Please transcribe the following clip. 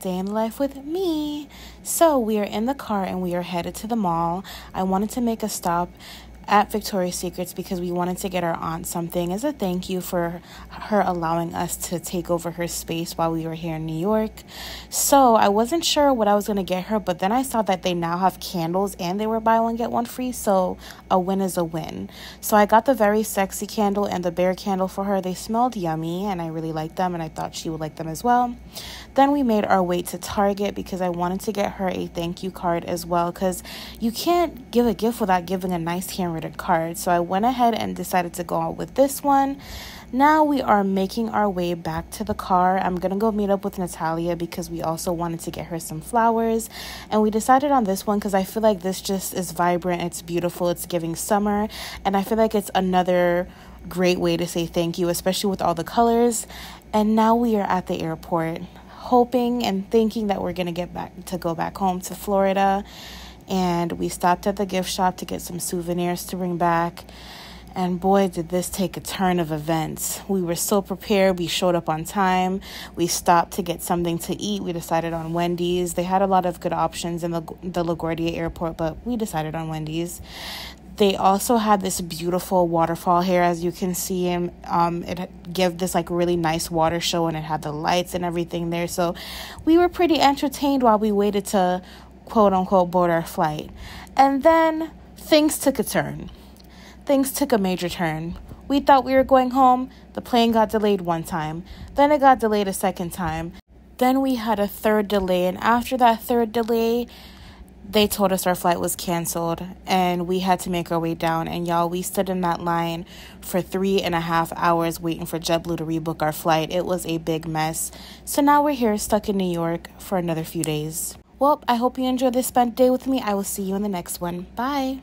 Day in life with me. So, we are in the car and we are headed to the mall. I wanted to make a stop at Victoria's Secrets because we wanted to get our aunt something as a thank you for her allowing us to take over her space while we were here in New York. So I wasn't sure what I was going to get her, but then I saw that they now have candles and they were buy one, get one free. So a win is a win. So I got the very sexy candle and the bear candle for her. They smelled yummy and I really liked them and I thought she would like them as well. Then we made our way to Target because I wanted to get her a thank you card as well because you can't give a gift without giving a nice handwritten card. So I went ahead and decided to go out with this one. Now we are making our way back to the car. I'm gonna go meet up with Natalia because we also wanted to get her some flowers. And we decided on this one because I feel like this just is vibrant, it's beautiful, it's giving summer. And I feel like it's another great way to say thank you, especially with all the colors. And now we are at the airport, hoping and thinking that we're gonna get back to go back home to Florida and we stopped at the gift shop to get some souvenirs to bring back. And boy, did this take a turn of events. We were so prepared. We showed up on time. We stopped to get something to eat. We decided on Wendy's. They had a lot of good options in the, the LaGuardia airport, but we decided on Wendy's. They also had this beautiful waterfall here, as you can see. Um, it gave this like really nice water show, and it had the lights and everything there. So we were pretty entertained while we waited to quote unquote board our flight. And then things took a turn. Things took a major turn. We thought we were going home. The plane got delayed one time. Then it got delayed a second time. Then we had a third delay. And after that third delay, they told us our flight was canceled and we had to make our way down. And y'all, we stood in that line for three and a half hours waiting for JetBlue to rebook our flight. It was a big mess. So now we're here stuck in New York for another few days. Well, I hope you enjoyed this spent day with me. I will see you in the next one. Bye.